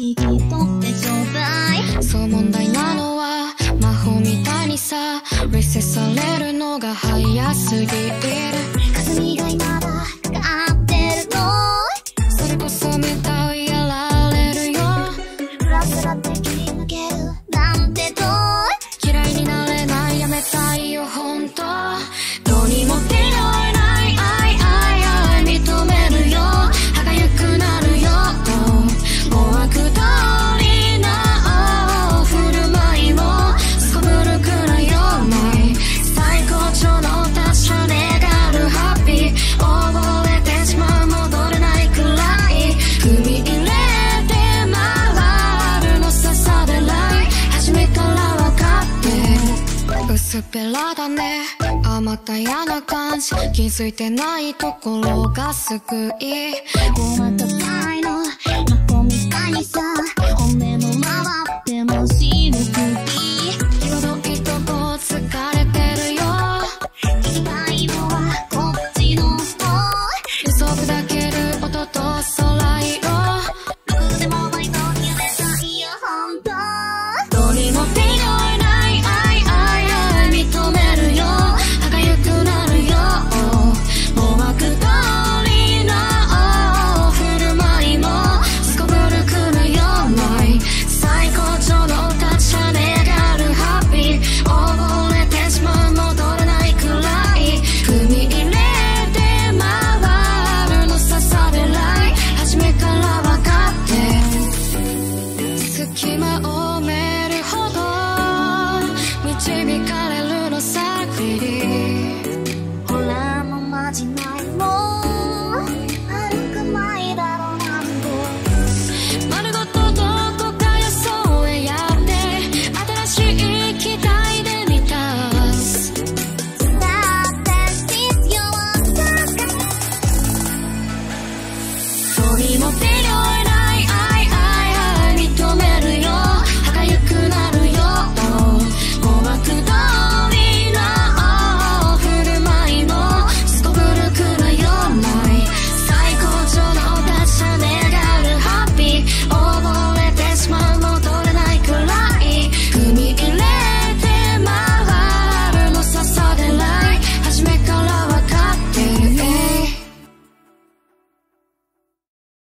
引き取ってちょうだい。そう問題なのは魔法みたいにさリセされるのが早すぎる。薄っぺらだね。甘った嫌な感じ。気づいてないところがすい。ごまとい始まりも歩く前だろうなん丸ごとどこかよそへやって新しい機体で満たす。だって必要だから鳥も手